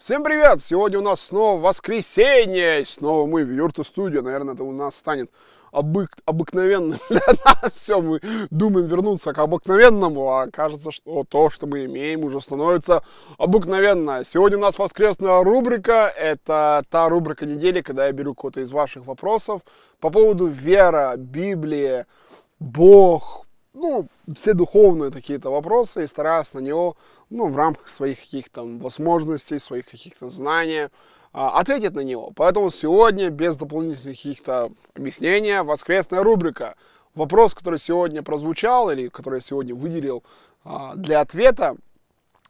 Всем привет! Сегодня у нас снова воскресенье, и снова мы в Юрту студию. Наверное, это у нас станет обык, обыкновенным для нас. Все, мы думаем вернуться к обыкновенному, а кажется, что то, что мы имеем, уже становится обыкновенно. Сегодня у нас воскресная рубрика. Это та рубрика недели, когда я беру какой-то из ваших вопросов по поводу вера, Библии, Бог, ну, все духовные какие-то вопросы и стараюсь на него, ну, в рамках своих каких-то возможностей, своих каких-то знаний, а, ответить на него. Поэтому сегодня, без дополнительных каких-то объяснений, воскресная рубрика. Вопрос, который сегодня прозвучал, или который я сегодня выделил а, для ответа,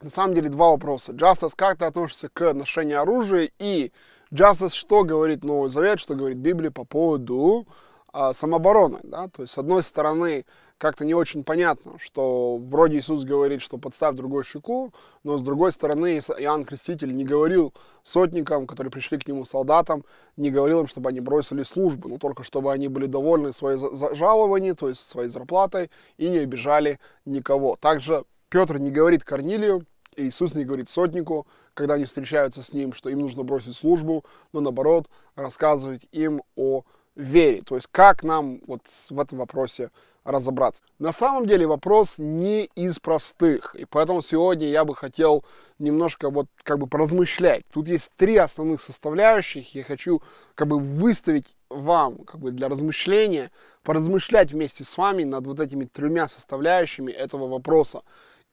на самом деле два вопроса. Justice, как ты относишься к ношению оружия? И Justice, что говорит Новый Завет, что говорит Библия по поводу а, самообороны? Да? То есть, с одной стороны, как-то не очень понятно, что вроде Иисус говорит, что подставь другую щеку, но с другой стороны Иоанн Креститель не говорил сотникам, которые пришли к нему солдатам, не говорил им, чтобы они бросили службу, но только чтобы они были довольны своей жалованием, то есть своей зарплатой, и не обижали никого. Также Петр не говорит Корнилию, Иисус не говорит сотнику, когда они встречаются с ним, что им нужно бросить службу, но наоборот рассказывать им о вере. То есть как нам вот в этом вопросе разобраться. На самом деле вопрос не из простых, и поэтому сегодня я бы хотел немножко вот как бы поразмышлять. Тут есть три основных составляющих, я хочу как бы выставить вам как бы для размышления, поразмышлять вместе с вами над вот этими тремя составляющими этого вопроса.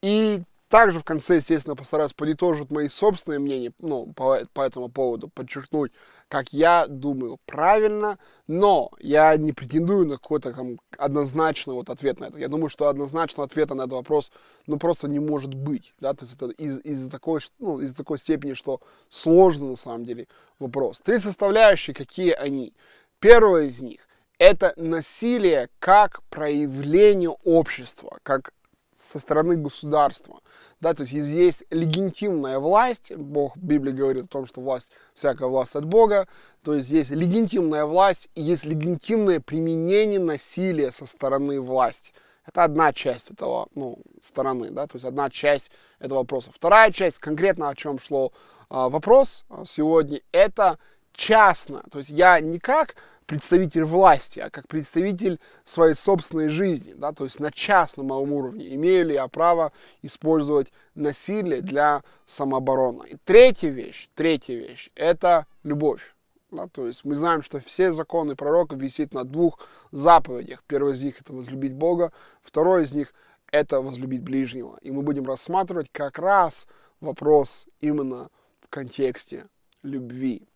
И также в конце, естественно, постараюсь подытожить мои собственные мнения ну, по, по этому поводу, подчеркнуть, как я думаю правильно, но я не претендую на какой-то там однозначный вот ответ на это. Я думаю, что однозначного ответа на этот вопрос, ну, просто не может быть, да, то есть это из, из такой, ну, из такой степени, что сложно на самом деле вопрос. Три составляющие, какие они? Первое из них – это насилие как проявление общества, как со стороны государства. Да, то есть есть легитимная власть, Бог, Библия говорит о том, что власть, всякая власть от Бога, то есть есть легитимная власть и есть легитимное применение насилия со стороны власти. Это одна часть этого, ну, стороны, да, то есть одна часть этого вопроса. Вторая часть, конкретно о чем шло а, вопрос а, сегодня, это частно. То есть я не как представитель власти, а как представитель своей собственной жизни, да, то есть на частном уровне, имею ли я право использовать насилие для самообороны. И третья вещь, третья вещь, это любовь. Да, то есть мы знаем, что все законы пророка висят на двух заповедях. Первый из них это возлюбить Бога, второй из них это возлюбить ближнего. И мы будем рассматривать как раз вопрос именно в контексте любви.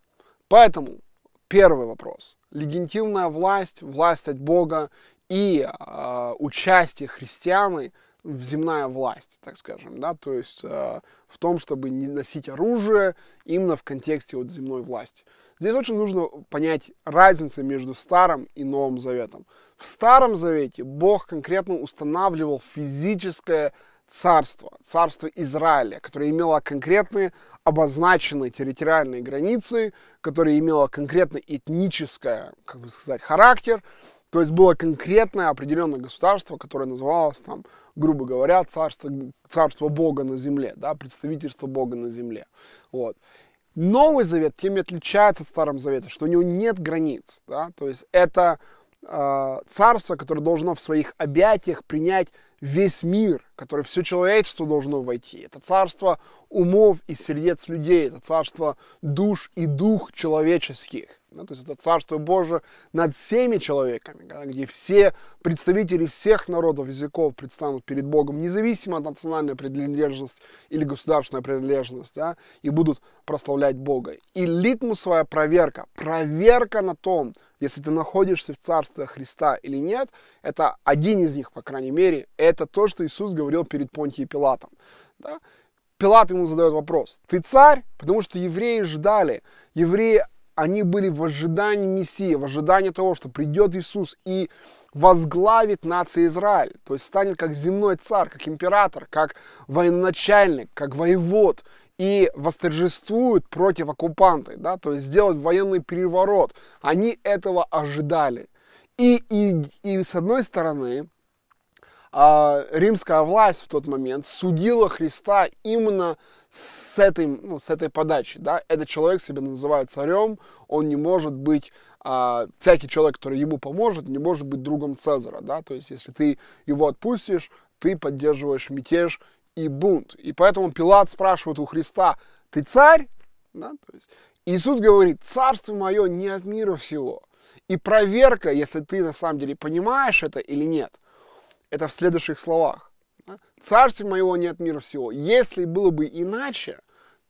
Поэтому первый вопрос. Легитимная власть, власть от Бога и э, участие христианы в земная власть, так скажем, да, то есть э, в том, чтобы не носить оружие именно в контексте вот земной власти. Здесь очень нужно понять разницу между Старым и Новым Заветом. В Старом Завете Бог конкретно устанавливал физическое царство, царство Израиля, которое имело конкретные обозначенные территориальные границы, которое имело конкретно этническое, как бы сказать, характер, то есть было конкретное определенное государство, которое называлось там, грубо говоря, царство, царство Бога на земле, да, представительство Бога на земле. Вот. Новый Завет тем и отличается от Старого Завета, что у него нет границ, да, то есть это э, царство, которое должно в своих объятиях принять весь мир, который все человечество должно войти. Это царство умов и сердец людей, это царство душ и дух человеческих. Да, то есть это царство Божие над всеми человеками, да, где все представители всех народов, языков предстанут перед Богом, независимо от национальной принадлежности или государственной принадлежности, да, и будут прославлять Бога. И литмусовая проверка, проверка на том, если ты находишься в Царстве Христа или нет, это один из них, по крайней мере, это то, что Иисус говорил перед Понтией Пилатом. Да? Пилат ему задает вопрос, ты царь? Потому что евреи ждали, евреи они были в ожидании Мессии, в ожидании того, что придет Иисус и возглавит нацию Израиль, то есть станет как земной царь, как император, как военачальник, как воевод, и восторжествуют против оккупанта, да, то есть сделать военный переворот. Они этого ожидали. И, и, и с одной стороны, а, римская власть в тот момент судила Христа именно с этой, ну, с этой подачи. Да? Этот человек себя называет царем, он не может быть а, всякий человек, который ему поможет, не может быть другом Цезаря, да, то есть если ты его отпустишь, ты поддерживаешь мятеж и бунт. И поэтому Пилат спрашивает у Христа, ты царь? Да, то есть Иисус говорит, царство мое не от мира всего. И проверка, если ты на самом деле понимаешь это или нет, это в следующих словах. Да? Царство моего не от мира всего. Если было бы иначе,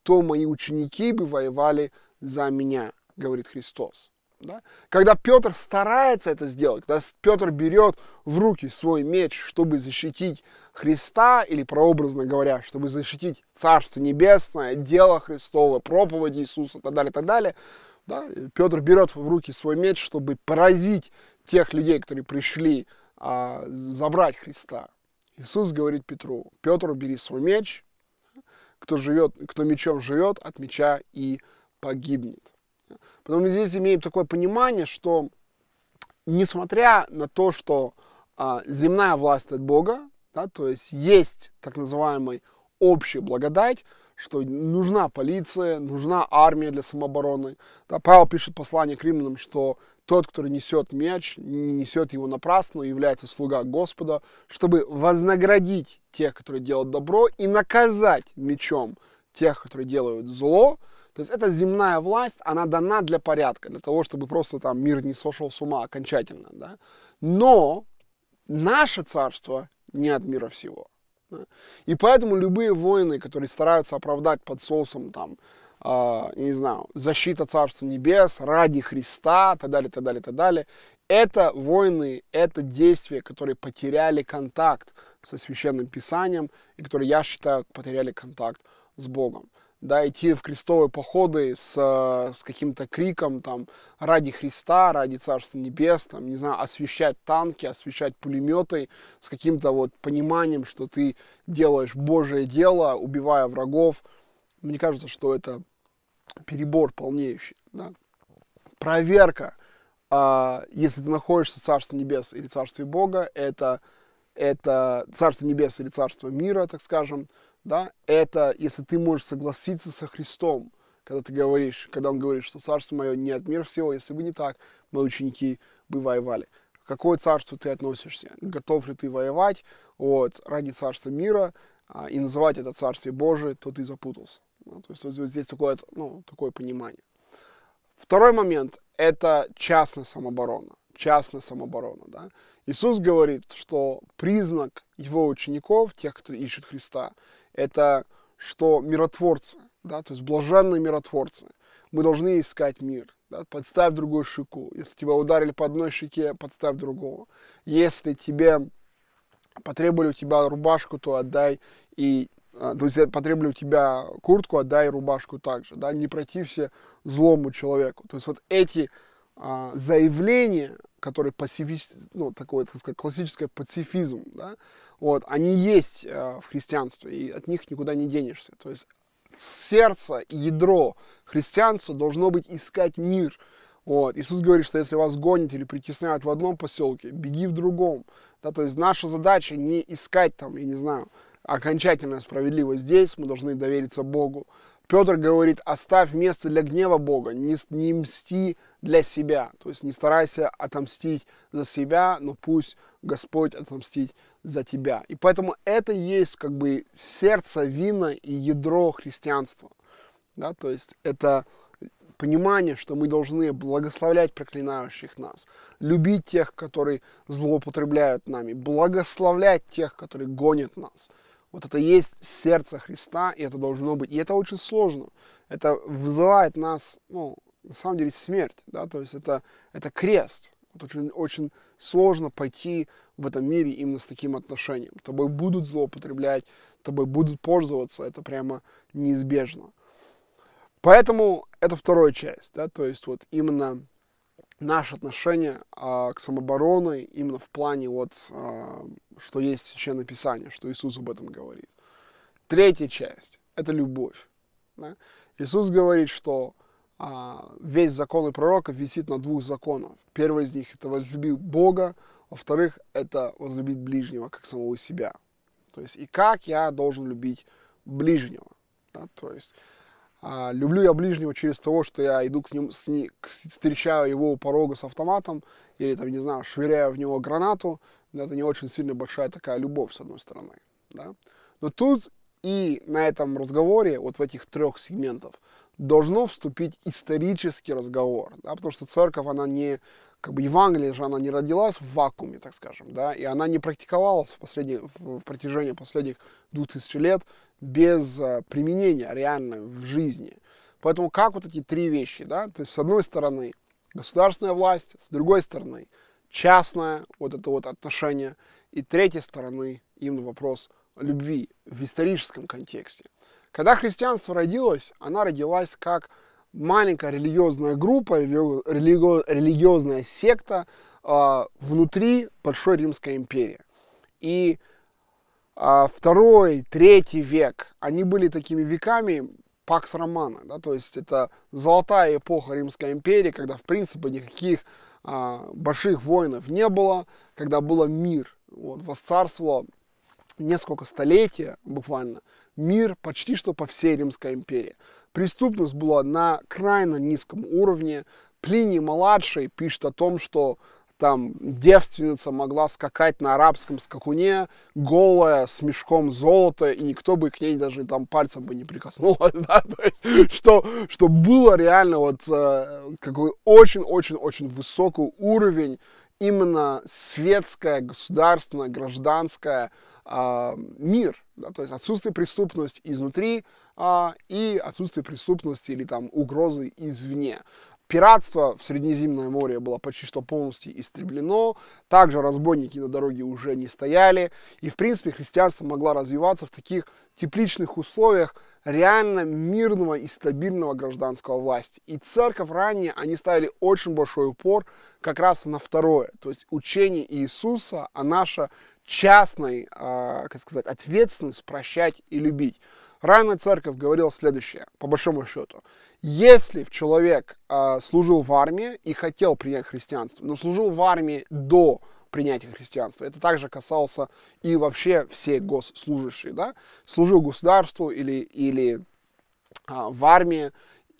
то мои ученики бы воевали за меня, говорит Христос. Да? Когда Петр старается это сделать, когда Петр берет в руки свой меч, чтобы защитить Христа, или прообразно говоря, чтобы защитить Царство Небесное, дело Христово, проповедь Иисуса и так далее, и так далее, да? Петр берет в руки свой меч, чтобы поразить тех людей, которые пришли а, забрать Христа. Иисус говорит Петру, Петр, бери свой меч, кто, живет, кто мечом живет, от меча и погибнет. Потом мы здесь имеем такое понимание, что несмотря на то, что а, земная власть от Бога, да, то есть есть так называемый общий благодать, что нужна полиция, нужна армия для самообороны. Да, Павел пишет послание к римлянам, что тот, кто несет меч, не несет его напрасно, является слуга Господа, чтобы вознаградить тех, которые делают добро, и наказать мечом тех, которые делают зло, то есть эта земная власть, она дана для порядка, для того, чтобы просто там мир не сошел с ума окончательно. Да? Но наше царство не от мира всего. Да? И поэтому любые войны, которые стараются оправдать под соусом там, э, не знаю, защита Царства Небес ради Христа, так далее, так далее, так далее, это войны, это действия, которые потеряли контакт со Священным Писанием и которые, я считаю, потеряли контакт с Богом да, идти в крестовые походы с, с каким-то криком там ради Христа, ради Царства Небес, там, не знаю, освещать танки, освещать пулеметы с каким-то вот пониманием, что ты делаешь Божие дело, убивая врагов. Мне кажется, что это перебор полнейший, да. Проверка, а, если ты находишься в Царстве Небес или Царстве Бога, это, это Царство Небес или Царство мира, так скажем, да, это если ты можешь согласиться со Христом, когда ты говоришь, когда он говорит, что царство мое не от мира всего, если бы не так, мои ученики бы воевали. К какое царство ты относишься? Готов ли ты воевать вот, ради царства мира а, и называть это царствие Божие, то ты запутался. Ну, то есть вот здесь такое, ну, такое понимание. Второй момент – это частная самооборона. Частная самооборона. Да? Иисус говорит, что признак его учеников, тех, кто ищет Христа, это что миротворцы, да, то есть блаженные миротворцы. Мы должны искать мир. Да, подставь другую щеку. Если тебя ударили по одной щеке, подставь другого. Если тебе потребовали у тебя рубашку, то отдай и а, то есть потребовали у тебя куртку, отдай рубашку также, да, не протився злому человеку. То есть вот эти а, заявления, которые пассивист, ну, такое, так сказать, классическое пацифизм, да, вот, они есть э, в христианстве, и от них никуда не денешься. То есть сердце и ядро христианства должно быть искать мир. Вот. Иисус говорит, что если вас гонят или притесняют в одном поселке, беги в другом. Да, то есть наша задача не искать там, я не знаю, окончательная справедливость здесь, мы должны довериться Богу. Петр говорит, оставь место для гнева Бога, не, не мсти для себя. То есть не старайся отомстить за себя, но пусть Господь отомстить за тебя. И поэтому это есть как бы сердце, вина и ядро христианства. Да? То есть это понимание, что мы должны благословлять проклинающих нас, любить тех, которые злоупотребляют нами, благословлять тех, которые гонят нас. Вот это есть сердце Христа, и это должно быть. И это очень сложно. Это вызывает нас, ну, на самом деле, смерть, да, то есть это, это крест. Вот очень, очень сложно пойти в этом мире именно с таким отношением. Тобой будут злоупотреблять, тобой будут пользоваться, это прямо неизбежно. Поэтому это вторая часть, да, то есть вот именно наше отношение а, к самообороне именно в плане вот, а, что есть в Священном Писании, что Иисус об этом говорит. Третья часть – это любовь. Да? Иисус говорит, что а, весь закон и пророков висит на двух законах. Первый из них – это возлюби Бога Во-вторых, это возлюбить ближнего как самого себя. То есть и как я должен любить ближнего. Да? То есть а, люблю я ближнего через того, что я иду к нему, с ним, встречаю его у порога с автоматом, или там, не знаю, швыряю в него гранату. Это не очень сильно большая такая любовь, с одной стороны. Да? Но тут и на этом разговоре, вот в этих трех сегментах, должно вступить исторический разговор, да, потому что церковь, она не, как бы Евангелие же, она не родилась в вакууме, так скажем, да, и она не практиковалась в, последние, в протяжении последних двух тысяч лет без а, применения реально в жизни. Поэтому как вот эти три вещи, да, то есть с одной стороны государственная власть, с другой стороны частное вот это вот отношение, и третьей стороны именно вопрос любви в историческом контексте. Когда христианство родилось, она родилась как маленькая религиозная группа, религи, религи, религиозная секта э, внутри Большой Римской империи. И второй, третий век, они были такими веками Пакс Романа, да, то есть это золотая эпоха Римской империи, когда, в принципе, никаких а, больших воинов не было, когда был мир, вот, восцарствовало несколько столетий буквально, мир почти что по всей Римской империи. Преступность была на крайне низком уровне. Плиний-младший пишет о том, что там девственница могла скакать на арабском скакуне, голая, с мешком золота, и никто бы к ней даже там пальцем бы не прикоснулся, да, то есть, что, что было реально вот э, какой очень-очень-очень высокий уровень именно светское, государственное, гражданское э, мир, да, то есть отсутствие преступности изнутри э, и отсутствие преступности или там угрозы извне. Пиратство в Средиземное море было почти что полностью истреблено, также разбойники на дороге уже не стояли, и в принципе христианство могло развиваться в таких тепличных условиях реально мирного и стабильного гражданского власти. И церковь ранее, они ставили очень большой упор как раз на второе, то есть учение Иисуса, а наша частная, э, как сказать, ответственность прощать и любить. Ранняя церковь говорила следующее, по большому счету. Если человек э, служил в армии и хотел принять христианство, но служил в армии до принятия христианства, это также касался и вообще все госслужащие, да, служил государству или, или э, в армии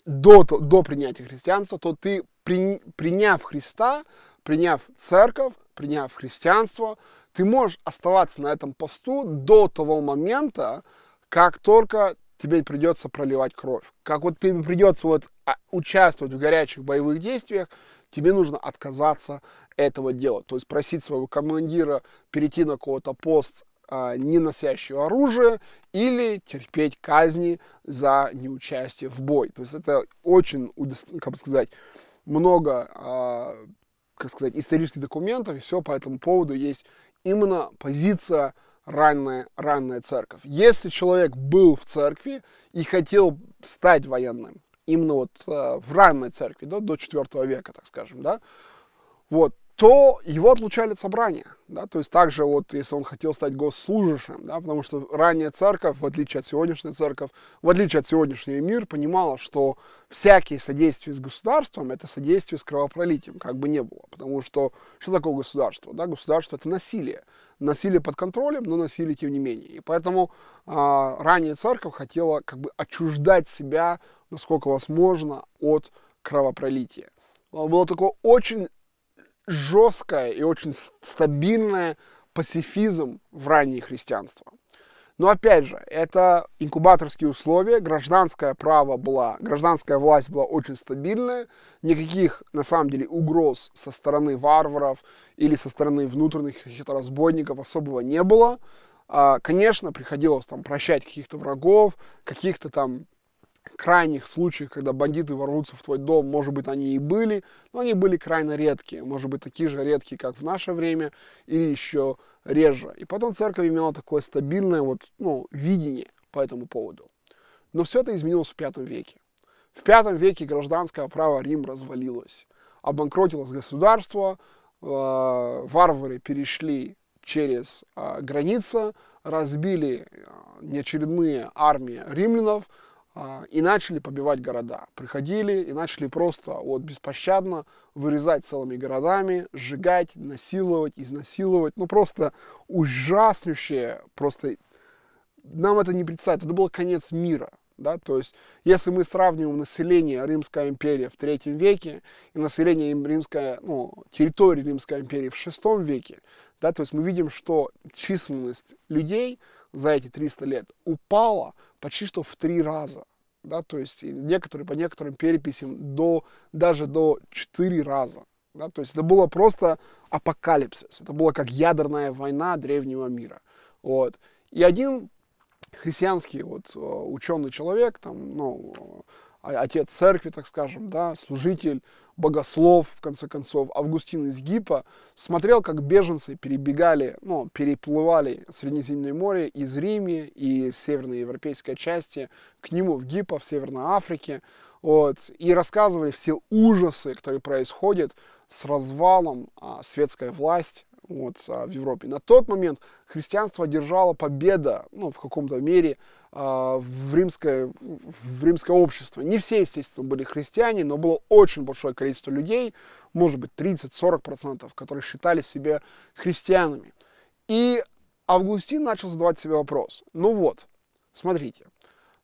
до, до принятия христианства, то ты, при, приняв Христа, приняв церковь, приняв христианство, ты можешь оставаться на этом посту до того момента, как только тебе придется проливать кровь, как вот тебе придется вот а, участвовать в горячих боевых действиях, тебе нужно отказаться этого делать. То есть просить своего командира перейти на какой-то пост, а, не носящего оружие, или терпеть казни за неучастие в бой. То есть это очень, как бы сказать, много, а, как сказать, исторических документов, и все по этому поводу есть именно позиция ранняя, ранняя церковь. Если человек был в церкви и хотел стать военным, именно вот э, в ранней церкви, да, до 4 века, так скажем, да, вот, то его отлучали от собрания, да, то есть также вот, если он хотел стать госслужащим, да, потому что ранняя церковь, в отличие от сегодняшней церковь, в отличие от сегодняшнего мира, понимала, что всякие содействия с государством, это содействие с кровопролитием, как бы не было, потому что, что такое государство, да, государство это насилие, насилие под контролем, но насилие тем не менее, и поэтому а, ранняя церковь хотела как бы отчуждать себя, насколько возможно, от кровопролития. Было такое очень жесткое и очень стабильное пацифизм в раннее христианство. Но опять же, это инкубаторские условия, гражданское право была, гражданская власть была очень стабильная, никаких, на самом деле, угроз со стороны варваров или со стороны внутренних каких-то разбойников особого не было. А, конечно, приходилось там прощать каких-то врагов, каких-то там крайних случаях, когда бандиты ворвутся в твой дом, может быть, они и были, но они были крайне редкие, может быть, такие же редкие, как в наше время, или еще реже. И потом церковь имела такое стабильное вот, ну, видение по этому поводу. Но все это изменилось в пятом веке. В пятом веке гражданское право Рим развалилось. Обанкротилось государство, э, варвары перешли через э, границы, разбили э, неочередные армии римлянов, и начали побивать города. Приходили и начали просто вот беспощадно вырезать целыми городами, сжигать, насиловать, изнасиловать. Ну просто ужаснющее, просто нам это не представить. Это был конец мира. Да? То есть, если мы сравниваем население Римской империи в третьем веке и население Римской, ну, территории Римской империи в шестом веке, да, то есть мы видим, что численность людей за эти 300 лет упала почти что в три раза. Да, то есть некоторые, по некоторым переписям до, даже до 4 раза. Да, то есть это было просто апокалипсис. Это было как ядерная война древнего мира. Вот. И один христианский вот э, ученый человек, там, ну, отец церкви, так скажем, да, служитель, богослов, в конце концов, Августин из Гипа, смотрел, как беженцы перебегали, ну, переплывали Средиземное море из Риме и северной европейской части к нему в Гипо, в Северной Африке, вот, и рассказывали все ужасы, которые происходят с развалом а, светской власти вот, а, в Европе. На тот момент христианство одержало победа, ну, в каком-то мере, а, в, римское, в римское общество. Не все, естественно, были христиане, но было очень большое количество людей, может быть, 30-40%, которые считали себя христианами. И Августин начал задавать себе вопрос. Ну вот, смотрите,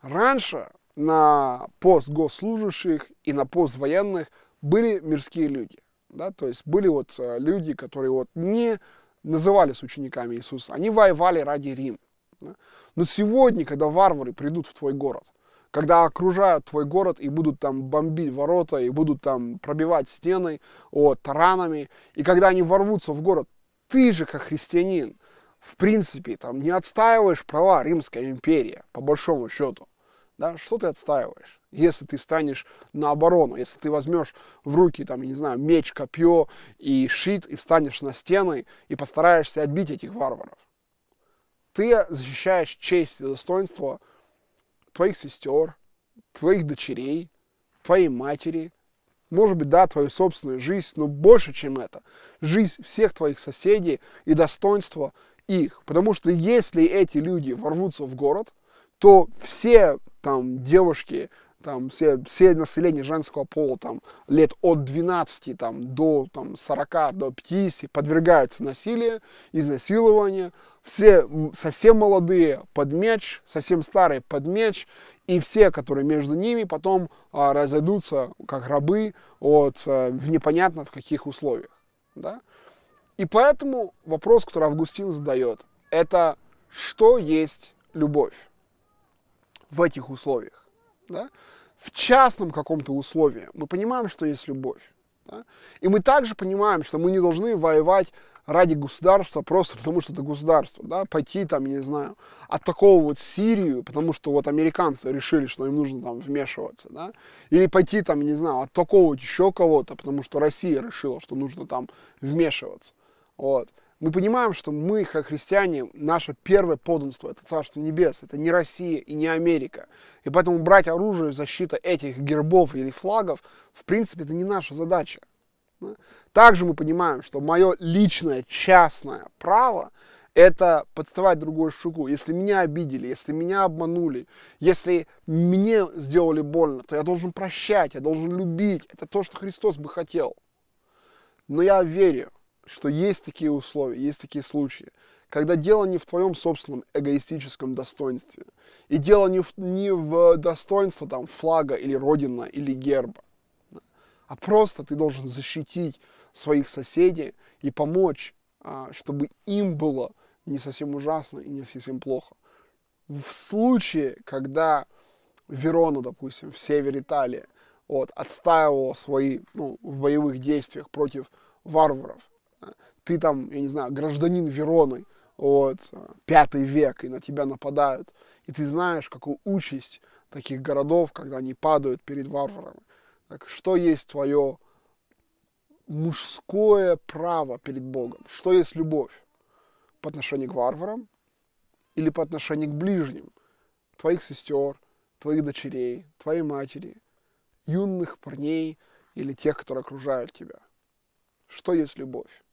раньше на пост госслужащих и на пост военных были мирские люди. Да, то есть были вот э, люди, которые вот не назывались учениками Иисуса, они воевали ради Рима. Да? Но сегодня, когда варвары придут в твой город, когда окружают твой город и будут там бомбить ворота, и будут там пробивать стены вот, таранами, и когда они ворвутся в город, ты же, как христианин, в принципе, там не отстаиваешь права Римской империи, по большому счету. Да? Что ты отстаиваешь? Если ты встанешь на оборону, если ты возьмешь в руки, там, я не знаю, меч, копье и щит, и встанешь на стены, и постараешься отбить этих варваров. Ты защищаешь честь и достоинство твоих сестер, твоих дочерей, твоей матери, может быть, да, твою собственную жизнь, но больше, чем это, жизнь всех твоих соседей и достоинство их. Потому что если эти люди ворвутся в город, то все там девушки, там все, все население женского пола там лет от 12 там, до там, 40, до 50 подвергаются насилию, изнасилованию, все совсем молодые под меч, совсем старые под меч, и все, которые между ними, потом а, разойдутся как рабы от, а, в непонятно в каких условиях. Да? И поэтому вопрос, который Августин задает, это что есть любовь? В этих условиях, да, в частном каком-то условии, мы понимаем, что есть любовь. Да? И мы также понимаем, что мы не должны воевать ради государства просто потому, что это государство, да, пойти там, не знаю, от такого вот Сирию, потому что вот американцы решили, что им нужно там вмешиваться, да, или пойти там, не знаю, от такого вот еще кого-то, потому что Россия решила, что нужно там вмешиваться, вот мы понимаем, что мы, как христиане, наше первое подданство – это Царство Небес, это не Россия и не Америка. И поэтому брать оружие в защиту этих гербов или флагов, в принципе, это не наша задача. Также мы понимаем, что мое личное, частное право – это подставать другую щеку. Если меня обидели, если меня обманули, если мне сделали больно, то я должен прощать, я должен любить. Это то, что Христос бы хотел. Но я верю, что есть такие условия, есть такие случаи, когда дело не в твоем собственном эгоистическом достоинстве, и дело не в, не в достоинстве там, флага или родина или герба, а просто ты должен защитить своих соседей и помочь, а, чтобы им было не совсем ужасно и не совсем плохо. В случае, когда Верона, допустим, в севере Италии, вот, отстаивала свои, ну, в боевых действиях против варваров, ты там, я не знаю, гражданин Вероны, вот, пятый век, и на тебя нападают, и ты знаешь, какую участь таких городов, когда они падают перед варварами. Так что есть твое мужское право перед Богом? Что есть любовь? По отношению к варварам или по отношению к ближним? Твоих сестер, твоих дочерей, твоей матери, юных парней или тех, которые окружают тебя? Что есть любовь?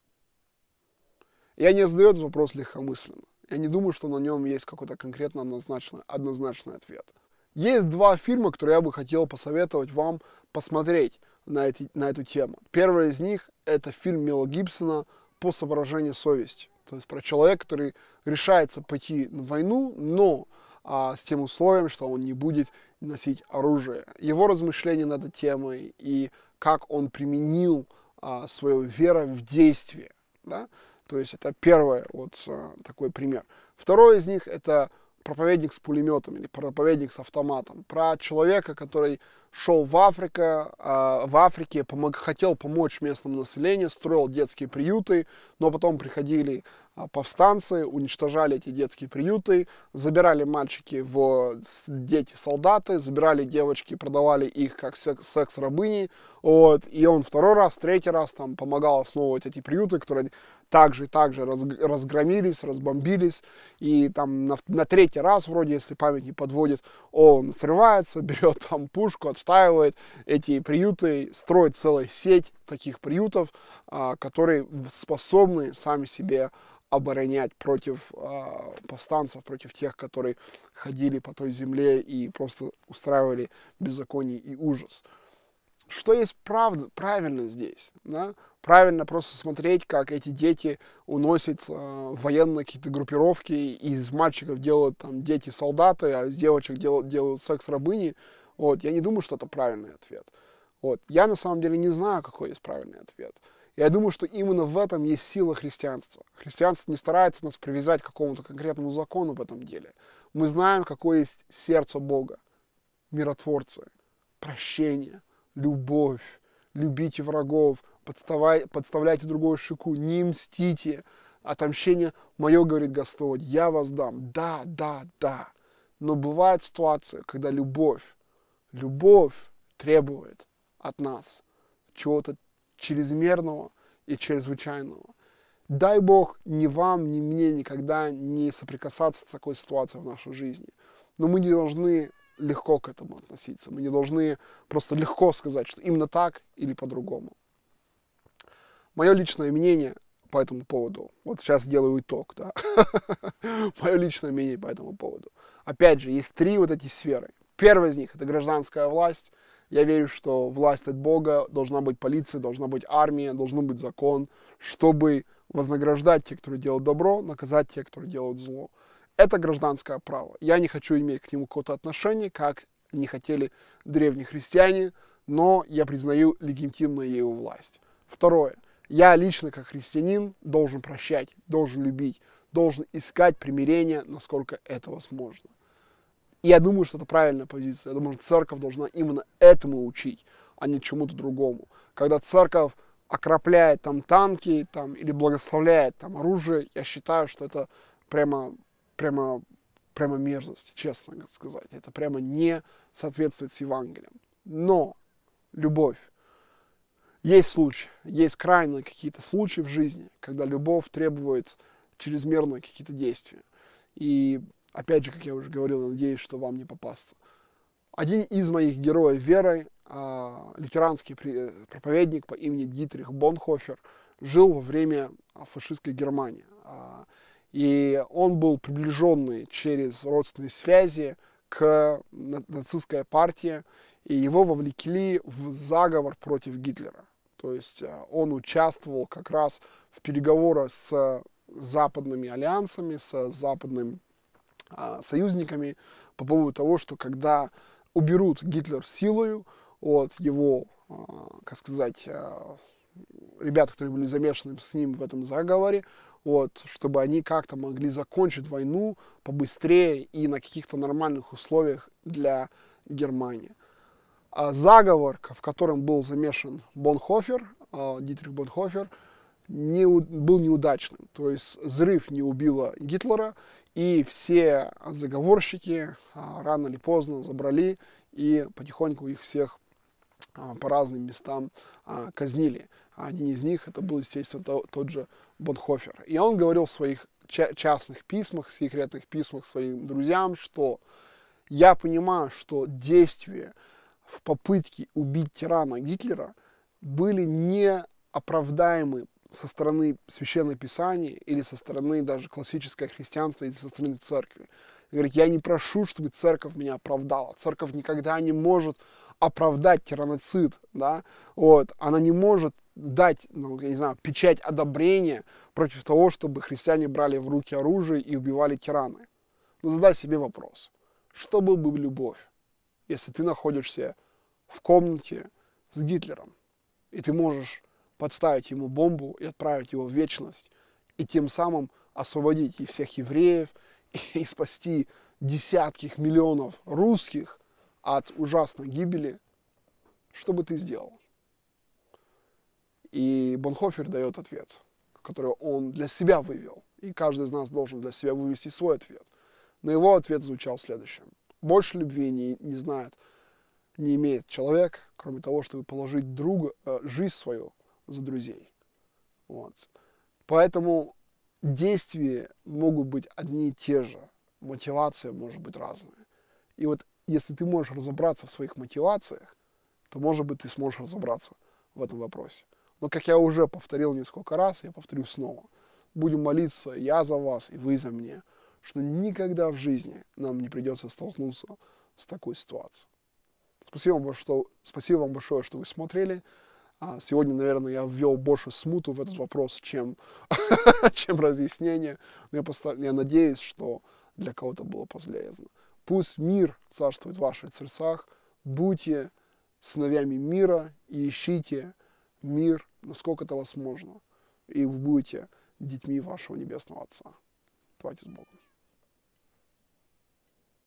Я не задаю этот вопрос легкомысленно. Я не думаю, что на нем есть какой-то конкретно однозначный, однозначный ответ. Есть два фильма, которые я бы хотел посоветовать вам посмотреть на, эти, на эту тему. Первый из них это фильм Мела Гибсона «По соображению совести». То есть про человека, который решается пойти на войну, но а, с тем условием, что он не будет носить оружие. Его размышления над этой темой и как он применил а, свою веру в действие. Да? То есть это первый вот а, такой пример. Второй из них это проповедник с пулеметом или проповедник с автоматом. Про человека, который шел в, Африку, э, в Африке, помог, хотел помочь местному населению, строил детские приюты, но потом приходили э, повстанцы, уничтожали эти детские приюты, забирали мальчики в дети-солдаты, забирали девочки, продавали их как секс-рабыни, вот, и он второй раз, третий раз там помогал основывать эти приюты, которые также и также раз, разгромились, разбомбились, и там на, на третий раз, вроде, если память не подводит, он срывается, берет там пушку, отстаивает эти приюты, строит целую сеть таких приютов, а, которые способны сами себе оборонять против э, повстанцев, против тех, которые ходили по той земле и просто устраивали беззаконие и ужас. Что есть правда, правильно здесь? Да? правильно просто смотреть, как эти дети уносят э, военные какие-то группировки, и из мальчиков делают там дети-солдаты, а из девочек делают, делают секс-рабыни. Вот, я не думаю, что это правильный ответ. Вот, я на самом деле не знаю, какой есть правильный ответ. Я думаю, что именно в этом есть сила христианства. Христианство не старается нас привязать к какому-то конкретному закону в этом деле. Мы знаем, какое есть сердце Бога, миротворцы, прощение, любовь, любите врагов, подставай, подставляйте другую щеку, не мстите. Отомщение мое, говорит Господь, я вас дам. Да, да, да. Но бывает ситуация, когда любовь, любовь требует от нас чего-то чрезмерного и чрезвычайного. Дай Бог ни вам, ни мне никогда не соприкасаться с такой ситуацией в нашей жизни. Но мы не должны легко к этому относиться. Мы не должны просто легко сказать, что именно так или по-другому. Мое личное мнение по этому поводу, вот сейчас делаю итог, да, мое личное мнение по этому поводу. Опять же, есть три вот эти сферы. Первая из них – это гражданская власть. Я верю, что власть от Бога, должна быть полиция, должна быть армия, должен быть закон, чтобы вознаграждать тех, которые делают добро, наказать тех, которые делают зло. Это гражданское право. Я не хочу иметь к нему какое-то отношение, как не хотели древние христиане, но я признаю легитимную его власть. Второе. Я лично, как христианин, должен прощать, должен любить, должен искать примирение, насколько это возможно. И я думаю, что это правильная позиция. Я думаю, что церковь должна именно этому учить, а не чему-то другому. Когда церковь окропляет там танки там, или благословляет там оружие, я считаю, что это прямо, прямо, прямо мерзость, честно сказать. Это прямо не соответствует с Евангелием. Но любовь, есть случаи, есть крайние какие-то случаи в жизни, когда любовь требует чрезмерные какие-то действия. И опять же, как я уже говорил, надеюсь, что вам не попасться. Один из моих героев веры, э, лютеранский проповедник по имени Дитрих Бонхофер, жил во время фашистской Германии. Э, и он был приближенный через родственные связи к нацистской партии, и его вовлекли в заговор против Гитлера. То есть э, он участвовал как раз в переговорах с западными альянсами, с западными а, союзниками по поводу того, что когда уберут Гитлер силою от его, а, как сказать, а, ребят, которые были замешаны с ним в этом заговоре, вот, чтобы они как-то могли закончить войну побыстрее и на каких-то нормальных условиях для Германии. А заговор, в котором был замешан Бонхофер, а, Дитрих Бонхофер, не, был неудачным. То есть взрыв не убило Гитлера, и все заговорщики а, рано или поздно забрали и потихоньку их всех по разным местам казнили. Один из них это был, естественно, тот же Бонхофер. И он говорил в своих частных письмах, секретных письмах своим друзьям, что я понимаю, что действия в попытке убить тирана Гитлера были неоправдаемы со стороны Священного Писания или со стороны даже классического христианства или со стороны церкви. Говорит, я не прошу, чтобы церковь меня оправдала. Церковь никогда не может оправдать тираноцид, да, вот, она не может дать, ну, я не знаю, печать одобрения против того, чтобы христиане брали в руки оружие и убивали тираны. Ну, задай себе вопрос, что был бы любовь, если ты находишься в комнате с Гитлером, и ты можешь подставить ему бомбу и отправить его в вечность, и тем самым освободить и всех евреев, и, и спасти десятки миллионов русских от ужасной гибели, что бы ты сделал? И Бонхофер дает ответ, который он для себя вывел. И каждый из нас должен для себя вывести свой ответ. Но его ответ звучал следующим. Больше любви не, не знает, не имеет человек, кроме того, чтобы положить друга, э, жизнь свою за друзей. Вот. Поэтому действия могут быть одни и те же, мотивация может быть разная. И вот если ты можешь разобраться в своих мотивациях, то, может быть, ты сможешь разобраться в этом вопросе. Но, как я уже повторил несколько раз, я повторю снова. Будем молиться, я за вас и вы за меня, что никогда в жизни нам не придется столкнуться с такой ситуацией. Спасибо вам, что, спасибо вам большое, что вы смотрели. А, сегодня, наверное, я ввел больше смуту в этот вопрос, чем, чем разъяснение. Но я, постав... я надеюсь, что для кого-то было полезно. Пусть мир царствует в ваших сердцах. Будьте сыновьями мира и ищите мир, насколько это возможно. И вы будете детьми вашего Небесного Отца. Давайте с Богом.